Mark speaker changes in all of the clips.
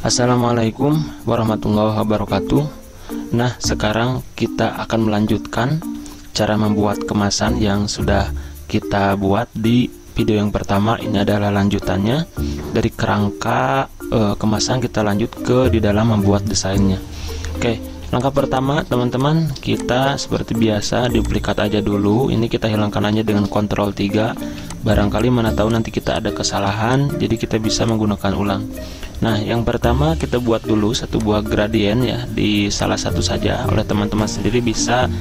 Speaker 1: Assalamualaikum warahmatullahi wabarakatuh. Nah sekarang kita akan melanjutkan cara membuat kemasan yang sudah kita buat di video yang pertama. Ini adalah lanjutannya. Dari kerangka e, kemasan kita lanjut ke di dalam membuat desainnya. Oke langkah pertama teman-teman kita seperti biasa duplikat aja dulu. Ini kita hilangkan aja dengan kontrol 3 barangkali mana tahu nanti kita ada kesalahan jadi kita bisa menggunakan ulang Nah, yang pertama kita buat dulu satu buah gradien ya di salah satu saja. Oleh teman-teman sendiri bisa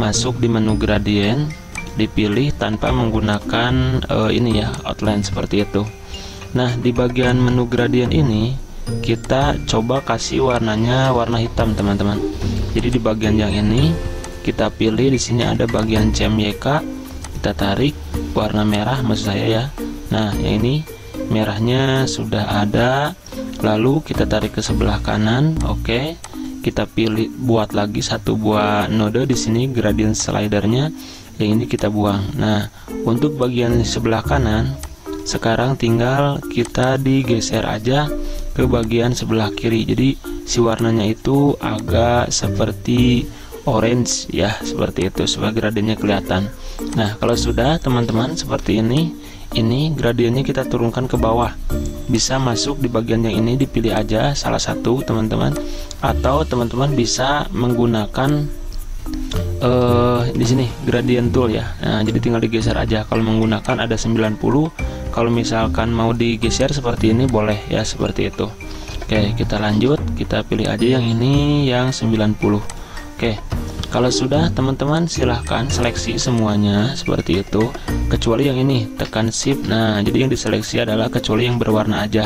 Speaker 1: masuk di menu gradien, dipilih tanpa menggunakan uh, ini ya outline seperti itu. Nah, di bagian menu gradien ini kita coba kasih warnanya warna hitam, teman-teman. Jadi di bagian yang ini kita pilih di sini ada bagian CMYK, kita tarik warna merah maksud saya ya. Nah, yang ini merahnya sudah ada lalu kita tarik ke sebelah kanan oke. Kita pilih buat lagi satu buah node di sini gradient slidernya. Yang ini kita buang. Nah untuk bagian sebelah kanan sekarang tinggal kita digeser aja ke bagian sebelah kiri. Jadi si warnanya itu agak seperti orange ya seperti itu supaya gradiennya kelihatan. Nah kalau sudah teman-teman seperti ini ini gradiennya kita turunkan ke bawah. Bisa masuk di bagian yang ini dipilih aja salah satu teman-teman. Atau teman-teman bisa menggunakan uh, di sini gradient tool ya. Nah, jadi tinggal digeser aja. Kalau menggunakan ada 90 kalau misalkan mau digeser seperti ini boleh ya seperti itu. Oke kita lanjut. Kita pilih aja yang ini yang 90 oke kalau sudah teman-teman silahkan seleksi semuanya seperti itu kecuali yang ini tekan shift. Nah jadi yang diseleksi adalah kecuali yang berwarna aja.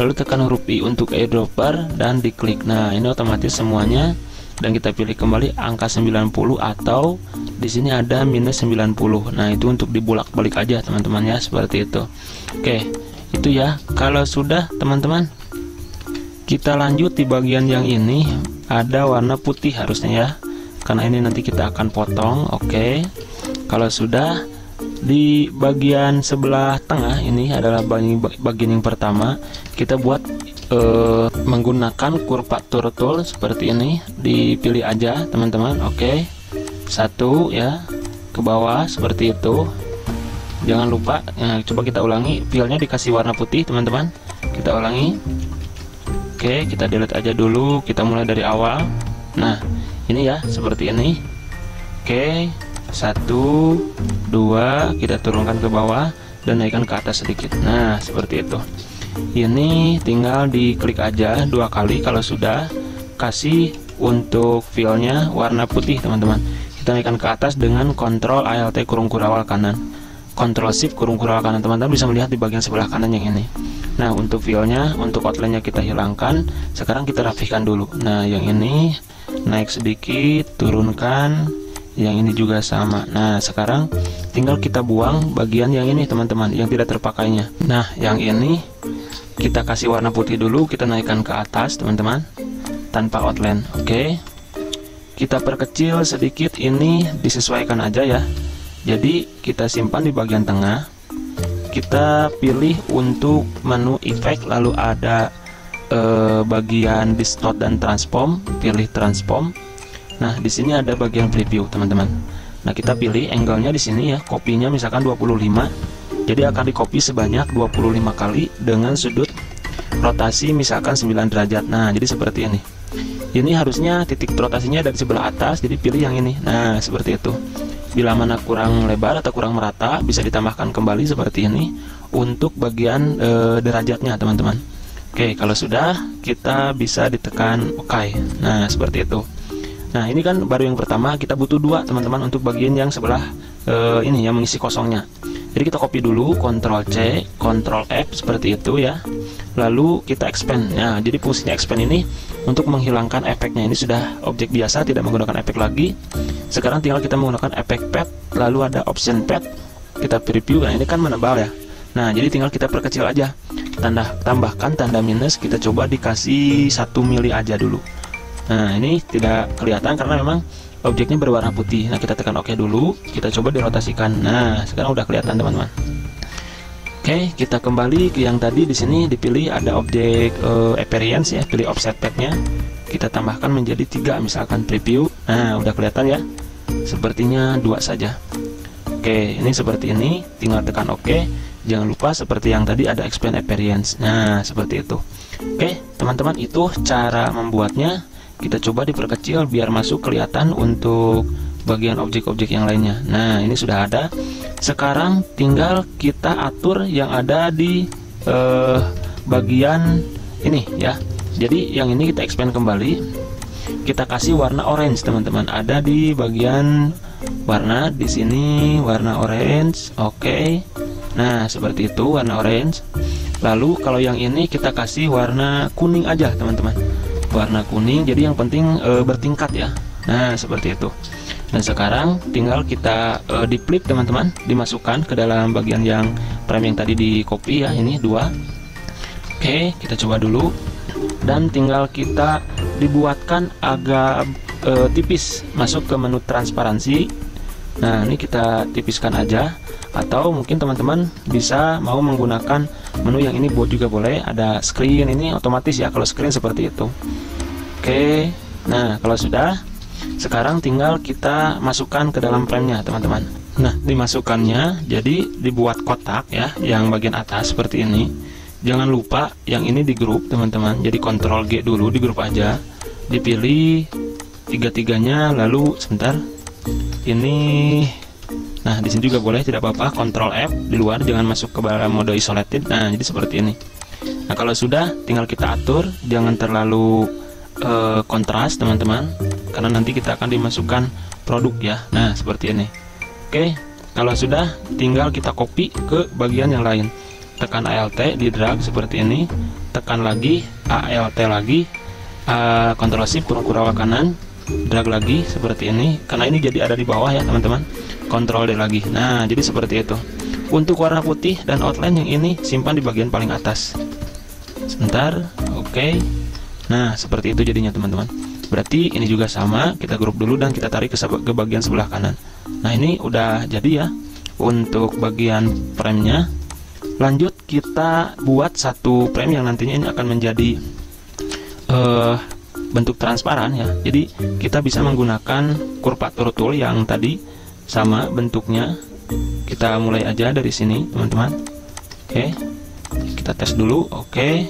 Speaker 1: Lalu tekan huruf I untuk airdropper dan diklik. Nah ini otomatis semuanya. Dan kita pilih kembali angka 90 atau di sini ada minus 90 nah itu untuk dibulak balik aja teman-teman ya seperti itu. Oke itu ya. Kalau sudah teman-teman kita lanjut di bagian yang ini. Ada warna putih harusnya ya karena ini nanti kita akan potong oke. Okay. kalau sudah di bagian sebelah tengah ini adalah bagian, bagian yang pertama kita buat uh, menggunakan kurvatur tool seperti ini. Dipilih aja teman-teman oke. Okay. satu ya ke bawah seperti itu. Jangan lupa ya, coba kita ulangi. Filenya dikasih warna putih teman-teman. Kita ulangi. Oke kita delete aja dulu. Kita mulai dari awal. Nah ini ya seperti ini. Oke satu dua kita turunkan ke bawah dan naikkan ke atas sedikit. Nah seperti itu. Ini tinggal diklik aja dua kali kalau sudah kasih untuk filenya warna putih teman-teman. Kita naikkan ke atas dengan kontrol alt kurung kurawal kanan. Kontrol shift kurung kurawal kanan teman-teman bisa melihat di bagian sebelah kanan yang ini nah untuk filenya untuk outline nya kita hilangkan. Sekarang kita rapikan dulu. Nah yang ini naik sedikit turunkan. Yang ini juga sama. Nah sekarang tinggal kita buang bagian yang ini teman-teman yang tidak terpakainya. Nah yang ini kita kasih warna putih dulu kita naikkan ke atas teman-teman tanpa outline. Oke. Okay. kita perkecil sedikit ini disesuaikan aja ya. Jadi kita simpan di bagian tengah kita pilih untuk menu efek lalu ada eh, bagian distort dan transform, pilih transform. Nah, di sini ada bagian preview, teman-teman. Nah, kita pilih angle-nya di sini ya, kopinya misalkan 25. Jadi akan di copy sebanyak 25 kali dengan sudut rotasi misalkan 9 derajat. Nah, jadi seperti ini. Ini harusnya titik rotasinya dari sebelah atas, jadi pilih yang ini. Nah, seperti itu. Bila mana kurang lebar atau kurang merata, bisa ditambahkan kembali seperti ini untuk bagian e, derajatnya, teman-teman. Oke, kalau sudah kita bisa ditekan OK. Nah, seperti itu. Nah, ini kan baru yang pertama, kita butuh dua teman-teman untuk bagian yang sebelah uh, ini yang mengisi kosongnya. Jadi kita copy dulu, Ctrl C, Ctrl F seperti itu ya. Lalu kita expand. Nah, jadi fungsinya expand ini untuk menghilangkan efeknya. Ini sudah objek biasa, tidak menggunakan efek lagi. Sekarang tinggal kita menggunakan efek pad, lalu ada option pad. Kita preview. Nah, ini kan menebal ya. Nah, jadi tinggal kita perkecil aja tanda tambahkan tanda minus kita coba dikasih satu mili aja dulu nah ini tidak kelihatan karena memang objeknya berwarna putih nah kita tekan OK dulu kita coba dirotasikan nah sekarang udah kelihatan teman-teman Oke, kita kembali ke yang tadi di sini dipilih ada objek uh, appearance ya, pilih offset path-nya. Kita tambahkan menjadi tiga misalkan preview. Nah, udah kelihatan ya. Sepertinya dua saja. Oke, ini seperti ini, tinggal tekan OK. Jangan lupa seperti yang tadi ada expand appearance. Nah, seperti itu. Oke, teman-teman, itu cara membuatnya. Kita coba diperkecil biar masuk kelihatan untuk bagian objek-objek yang lainnya. Nah, ini sudah ada. Sekarang tinggal kita atur yang ada di eh, bagian ini ya. Jadi yang ini kita expand kembali. Kita kasih warna orange, teman-teman. Ada di bagian warna di sini warna orange. Oke. Okay. Nah, seperti itu warna orange. Lalu kalau yang ini kita kasih warna kuning aja, teman-teman. Warna kuning. Jadi yang penting e, bertingkat ya. Nah, seperti itu. Dan sekarang tinggal kita uh, di flip teman-teman. Dimasukkan ke dalam bagian yang frame yang tadi di copy ya ini dua. Oke kita coba dulu. Dan tinggal kita dibuatkan agak uh, tipis. Masuk ke menu transparansi. Nah ini kita tipiskan aja. Atau mungkin teman-teman bisa mau menggunakan menu yang ini buat juga boleh ada screen ini otomatis ya kalau screen seperti itu oke nah kalau sudah sekarang tinggal kita masukkan ke dalam frame-nya, teman-teman. Nah, dimasukkannya jadi dibuat kotak ya, yang bagian atas seperti ini. Jangan lupa yang ini di grup, teman-teman. Jadi Ctrl G dulu di grup aja. Dipilih tiga-tiganya lalu sebentar. Ini Nah, di sini juga boleh tidak apa-apa, Ctrl F di luar jangan masuk ke mode isolated. Nah, jadi seperti ini. Nah, kalau sudah tinggal kita atur, jangan terlalu uh, kontras, teman-teman. Karena nanti kita akan dimasukkan produk ya. Nah seperti ini. Oke kalau sudah tinggal kita copy ke bagian yang lain. Tekan ALT di drag seperti ini. Tekan lagi ALT lagi. Uh, Ctrl Shift kurung kurawal kanan. Drag lagi seperti ini. Karena ini jadi ada di bawah ya teman-teman Ctrl D lagi. Nah jadi seperti itu. Untuk warna putih dan outline yang ini simpan di bagian paling atas. Sebentar oke. Okay. nah seperti itu jadinya teman-teman. Berarti ini juga sama kita grup dulu dan kita tarik ke, ke bagian sebelah kanan. Nah ini udah jadi ya. Untuk bagian frame-nya lanjut kita buat satu frame yang nantinya ini akan menjadi uh, bentuk transparan ya. Jadi kita bisa menggunakan kurvatur tool yang tadi sama bentuknya. Kita mulai aja dari sini teman-teman. Oke. Kita tes dulu. Oke.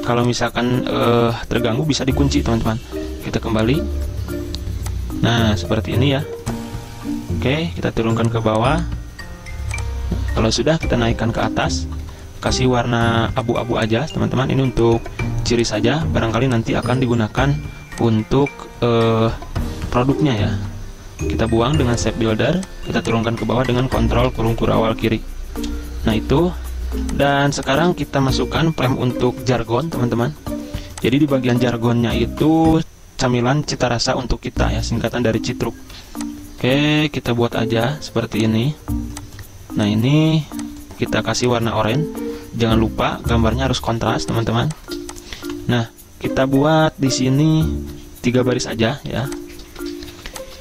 Speaker 1: Kalau misalkan uh, terganggu bisa dikunci teman-teman. Kita kembali. Nah seperti ini ya. Oke kita turunkan ke bawah. Kalau sudah kita naikkan ke atas. Kasih warna abu-abu aja teman-teman. Ini untuk ciri saja. Barangkali nanti akan digunakan untuk uh, produknya ya kita buang dengan shape builder kita turunkan ke bawah dengan kontrol kurung kurawal kiri. Nah itu. Dan sekarang kita masukkan frame untuk jargon teman-teman. Jadi di bagian jargonnya itu camilan cita rasa untuk kita ya singkatan dari citruk. Oke kita buat aja seperti ini. Nah ini kita kasih warna oranye. Jangan lupa gambarnya harus kontras teman-teman. Nah kita buat di sini tiga baris aja ya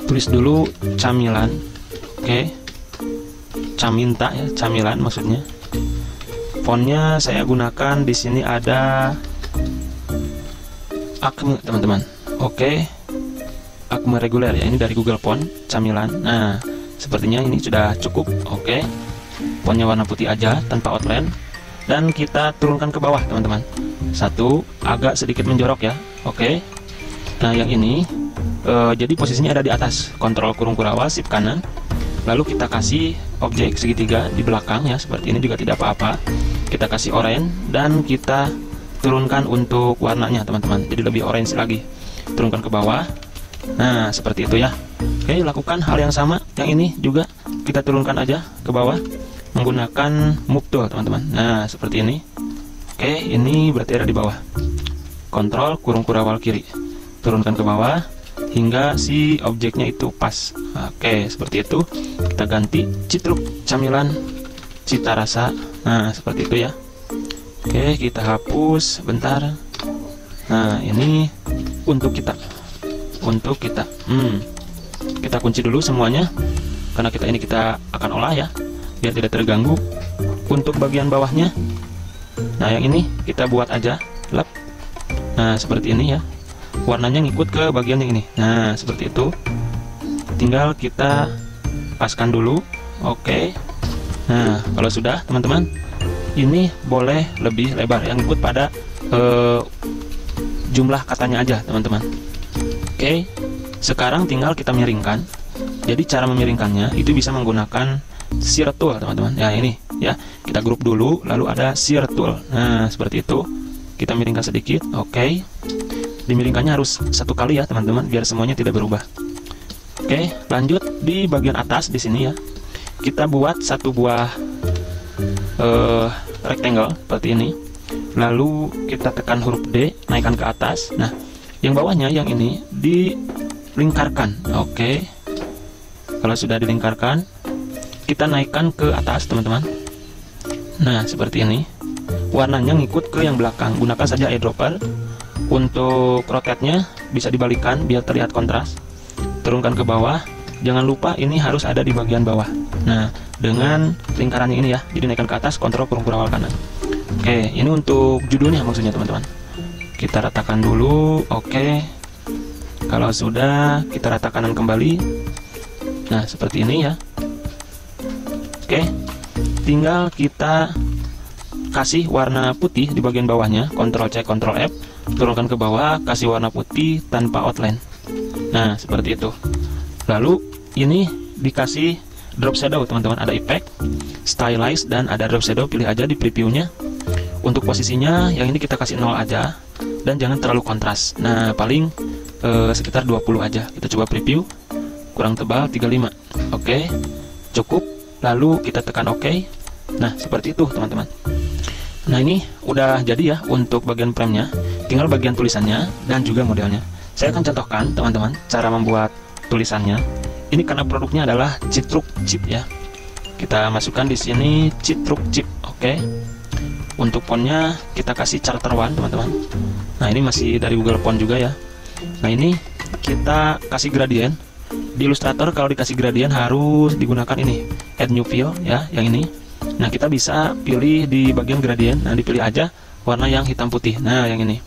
Speaker 1: tulis dulu camilan oke? Caminta ya camilan maksudnya. Fontnya saya gunakan di sini ada Acme teman-teman oke? Acme reguler ya ini dari Google Font camilan. Nah sepertinya ini sudah cukup oke? Fontnya warna putih aja tanpa outline. Dan kita turunkan ke bawah teman-teman. Satu agak sedikit menjorok ya oke? Nah yang ini uh, jadi posisinya ada di atas. Kontrol kurung kurawa shift kanan. Lalu kita kasih objek segitiga di belakang ya seperti ini juga tidak apa-apa. Kita kasih oranye dan kita turunkan untuk warnanya teman-teman. Jadi lebih orange lagi. Turunkan ke bawah. Nah seperti itu ya. Oke lakukan hal yang sama. Yang ini juga kita turunkan aja ke bawah menggunakan move tool teman-teman. Nah seperti ini. Oke ini berarti ada di bawah. Kontrol kurung kurawal kiri. Turunkan ke bawah hingga si objeknya itu pas. Oke seperti itu. Kita ganti citruk camilan cita rasa. Nah seperti itu ya. Oke kita hapus bentar nah ini untuk kita. Untuk kita. Hmm, kita kunci dulu semuanya. Karena kita ini kita akan olah ya. Biar tidak terganggu untuk bagian bawahnya. Nah yang ini kita buat aja. Lap. Nah seperti ini ya warnanya ngikut ke bagian yang ini. Nah seperti itu. Tinggal kita paskan dulu. Oke. Nah kalau sudah teman-teman ini boleh lebih lebar. Yang ngikut pada uh, jumlah katanya aja teman-teman. Oke. Sekarang tinggal kita miringkan. Jadi cara memiringkannya itu bisa menggunakan shear tool teman-teman. Ya ini ya. Kita grup dulu lalu ada shear tool. Nah seperti itu. Kita miringkan sedikit. Oke dimiringkannya harus satu kali ya teman-teman biar semuanya tidak berubah. Oke lanjut di bagian atas di sini ya. Kita buat satu buah uh, rectangle seperti ini. Lalu kita tekan huruf D naikkan ke atas. Nah yang bawahnya yang ini dilingkarkan. Oke. Kalau sudah dilingkarkan kita naikkan ke atas teman-teman. Nah seperti ini. Warnanya ngikut ke yang belakang. Gunakan saja eyedropper untuk rotetnya bisa dibalikan biar terlihat kontras. Turunkan ke bawah. Jangan lupa ini harus ada di bagian bawah. Nah dengan lingkaran ini ya jadi naikkan ke atas kontrol kurung awal kanan. Oke ini untuk judulnya maksudnya teman-teman. Kita ratakan dulu. Oke. Kalau sudah kita ratakan kembali. Nah seperti ini ya. Oke. Tinggal kita kasih warna putih di bagian bawahnya Ctrl C Ctrl F turunkan ke bawah kasih warna putih tanpa outline. Nah seperti itu. Lalu ini dikasih drop shadow teman-teman. Ada effect stylize dan ada drop shadow. Pilih aja di previewnya. Untuk posisinya yang ini kita kasih 0 aja. Dan jangan terlalu kontras. Nah paling eh, sekitar 20 aja. Kita coba preview. Kurang tebal 35 oke cukup. Lalu kita tekan oke. Nah seperti itu teman-teman Nah ini udah jadi ya untuk bagian framenya Tinggal bagian tulisannya dan juga modelnya. Saya akan contohkan teman-teman cara membuat tulisannya. Ini karena produknya adalah Citruk Chip ya. Kita masukkan di sini Citruk Chip Oke. Untuk fontnya kita kasih Charter One teman-teman. Nah ini masih dari Google Font juga ya. Nah ini kita kasih gradient. Di Illustrator kalau dikasih gradient harus digunakan ini Add New Fill ya yang ini Nah kita bisa pilih di bagian gradient Nah dipilih aja warna yang hitam putih. Nah yang ini.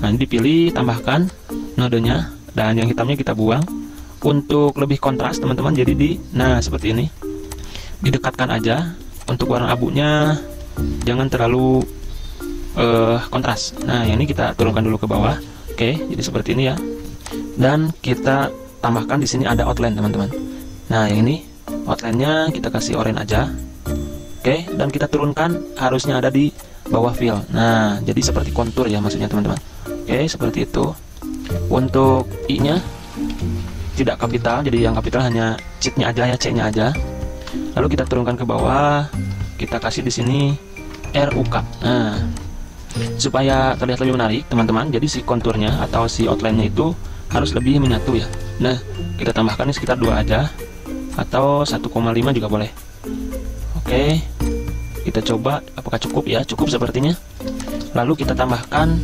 Speaker 1: Nah dipilih tambahkan nodenya Dan yang hitamnya kita buang. Untuk lebih kontras teman-teman Jadi di Nah seperti ini. Didekatkan aja Untuk warna abunya. Jangan terlalu uh, kontras. Nah yang ini kita turunkan dulu ke bawah. Oke jadi seperti ini ya. Dan kita tambahkan di sini ada outline teman-teman. Nah yang ini outline-nya kita kasih oranye aja Oke, dan kita turunkan harusnya ada di bawah fill. Nah, jadi seperti kontur ya maksudnya teman-teman. Oke, seperti itu. Untuk I-nya tidak kapital, jadi yang kapital hanya C-nya aja ya, C-nya aja. Lalu kita turunkan ke bawah, kita kasih di sini RUK. Nah, supaya terlihat lebih menarik, teman-teman, jadi si konturnya atau si outline-nya itu harus lebih menyatu ya. Nah, kita tambahkan ini sekitar dua aja atau 1,5 juga boleh. Oke, kita coba apakah cukup? Ya cukup sepertinya. Lalu kita tambahkan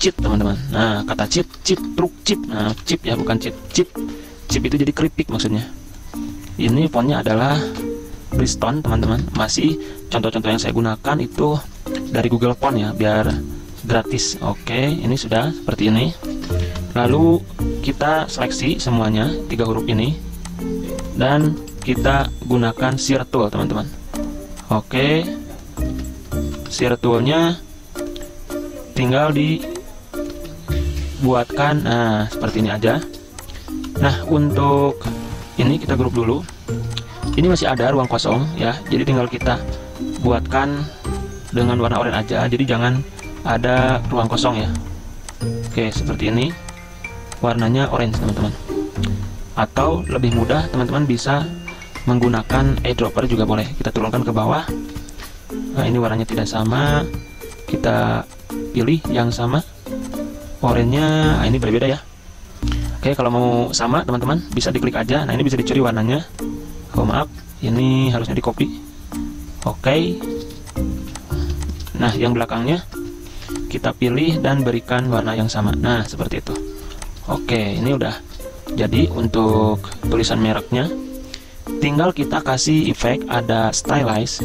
Speaker 1: cheat teman-teman. Nah kata cheat cheat truk chip. Nah chip ya bukan cheat chip chip itu jadi keripik maksudnya. Ini fontnya adalah Bristol teman-teman. Masih contoh-contoh yang saya gunakan itu dari Google Font ya biar gratis. Oke ini sudah seperti ini. Lalu kita seleksi semuanya tiga huruf ini. Dan kita gunakan shear tool teman-teman Oke. Sirtualnya tinggal dibuatkan nah seperti ini aja. Nah untuk ini kita grup dulu. Ini masih ada ruang kosong ya. Jadi tinggal kita buatkan dengan warna oranye aja. Jadi jangan ada ruang kosong ya. Oke seperti ini. Warnanya orange teman-teman. Atau lebih mudah teman-teman bisa menggunakan eyedropper juga boleh. Kita turunkan ke bawah. Nah ini warnanya tidak sama. Kita pilih yang sama. Oranye nah, ini berbeda ya. Oke kalau mau sama teman-teman bisa diklik aja. Nah ini bisa dicuri warnanya. Oh maaf. Ini harusnya di copy oke. Nah yang belakangnya kita pilih dan berikan warna yang sama. Nah seperti itu. Oke ini udah jadi untuk tulisan mereknya tinggal kita kasih efek ada stylize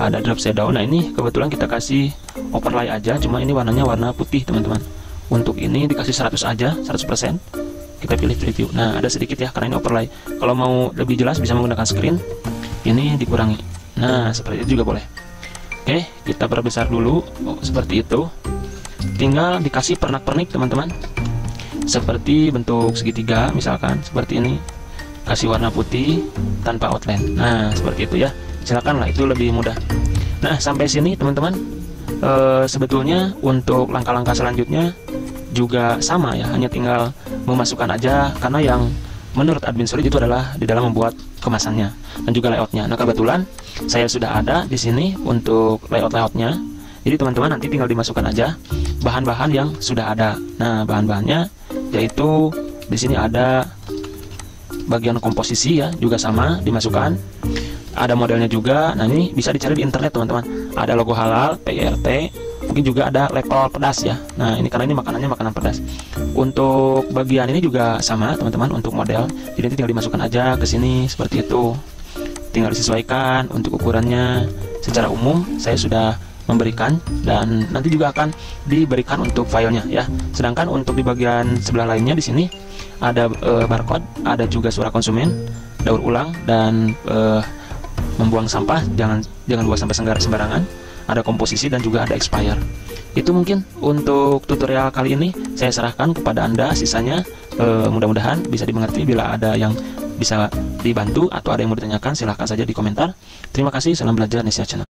Speaker 1: ada drop shadow nah ini kebetulan kita kasih overlay aja cuma ini warnanya warna putih teman-teman. Untuk ini dikasih 100 aja 100% kita pilih preview. Nah ada sedikit ya karena ini overlay. Kalau mau lebih jelas bisa menggunakan screen. Ini dikurangi. Nah seperti itu juga boleh. Oke kita perbesar dulu. Oh, seperti itu. Tinggal dikasih pernak-pernik teman-teman. Seperti bentuk segitiga misalkan. Seperti ini kasih warna putih tanpa outline nah seperti itu ya. Silakan lah itu lebih mudah. Nah sampai sini teman-teman. E, sebetulnya untuk langkah-langkah selanjutnya juga sama ya. Hanya tinggal memasukkan aja karena yang menurut admin solid itu adalah di dalam membuat kemasannya dan juga layoutnya. Nah kebetulan saya sudah ada di sini untuk layout-layoutnya. Jadi teman-teman nanti tinggal dimasukkan aja bahan-bahan yang sudah ada. Nah bahan-bahannya yaitu di sini ada bagian komposisi ya juga sama dimasukkan. Ada modelnya juga. Nah ini bisa dicari di internet teman-teman. Ada logo halal PIRT mungkin juga ada level pedas ya. Nah ini karena ini makanannya makanan pedas. Untuk bagian ini juga sama teman-teman untuk model. Jadi tinggal dimasukkan aja ke sini seperti itu. Tinggal disesuaikan untuk ukurannya. Secara umum saya sudah memberikan dan nanti juga akan diberikan untuk filenya ya. Sedangkan untuk di bagian sebelah lainnya di sini ada e, barcode, ada juga suara konsumen, daur ulang dan e, membuang sampah jangan jangan buang sampah sembarangan. Ada komposisi dan juga ada expire. Itu mungkin untuk tutorial kali ini saya serahkan kepada Anda sisanya e, mudah-mudahan bisa dimengerti bila ada yang bisa dibantu atau ada yang mau ditanyakan silahkan saja di komentar. Terima kasih, salam belajar Nesia Channel.